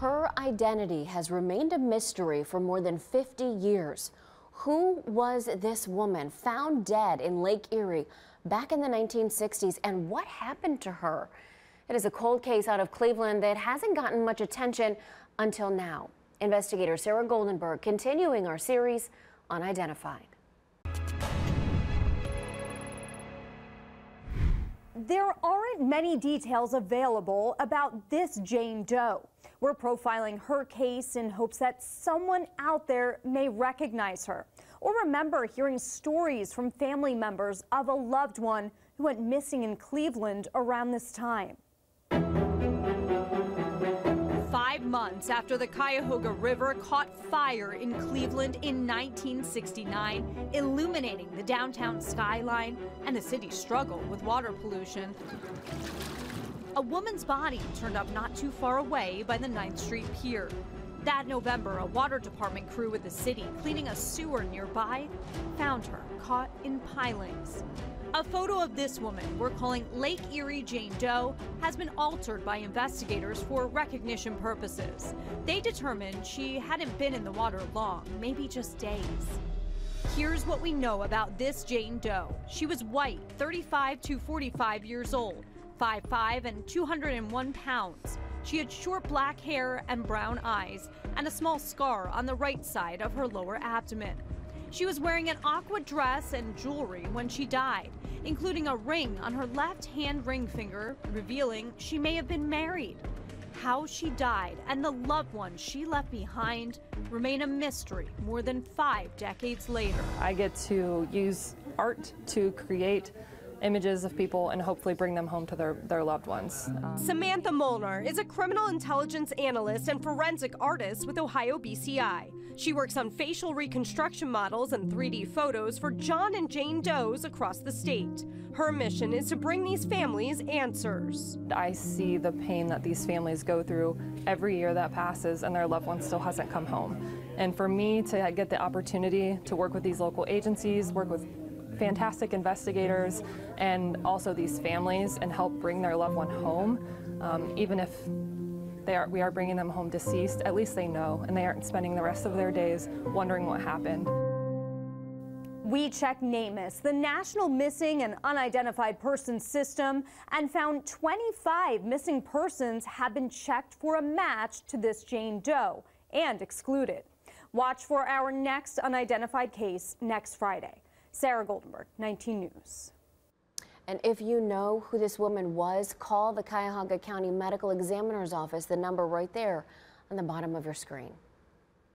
Her identity has remained a mystery for more than 50 years. Who was this woman found dead in Lake Erie back in the 1960s and what happened to her? It is a cold case out of Cleveland that hasn't gotten much attention until now. Investigator Sarah Goldenberg continuing our series on Unidentified. There aren't many details available about this Jane Doe. We're profiling her case in hopes that someone out there may recognize her or remember hearing stories from family members of a loved one who went missing in Cleveland around this time. Months after the Cuyahoga River caught fire in Cleveland in 1969, illuminating the downtown skyline and the city's struggle with water pollution, a woman's body turned up not too far away by the 9th Street Pier. That November, a water department crew with the city cleaning a sewer nearby found her caught in pilings. A photo of this woman we're calling Lake Erie Jane Doe has been altered by investigators for recognition purposes. They determined she hadn't been in the water long, maybe just days. Here's what we know about this Jane Doe. She was white, 35 to 45 years old, 5'5 and 201 pounds. She had short black hair and brown eyes, and a small scar on the right side of her lower abdomen. She was wearing an aqua dress and jewelry when she died, including a ring on her left hand ring finger, revealing she may have been married. How she died and the loved ones she left behind remain a mystery more than five decades later. I get to use art to create images of people and hopefully bring them home to their, their loved ones. Um, Samantha Molnar is a criminal intelligence analyst and forensic artist with Ohio BCI. She works on facial reconstruction models and 3D photos for John and Jane Does across the state. Her mission is to bring these families answers. I see the pain that these families go through every year that passes and their loved one still hasn't come home. And for me to get the opportunity to work with these local agencies, work with fantastic investigators and also these families and help bring their loved one home, um, even if they are, we are bringing them home deceased, at least they know and they aren't spending the rest of their days wondering what happened. We checked NamUs, the National Missing and Unidentified Persons System, and found 25 missing persons have been checked for a match to this Jane Doe and excluded. Watch for our next unidentified case next Friday. Sarah Goldenberg, 19 News. And if you know who this woman was, call the Cuyahoga County Medical Examiner's Office, the number right there on the bottom of your screen.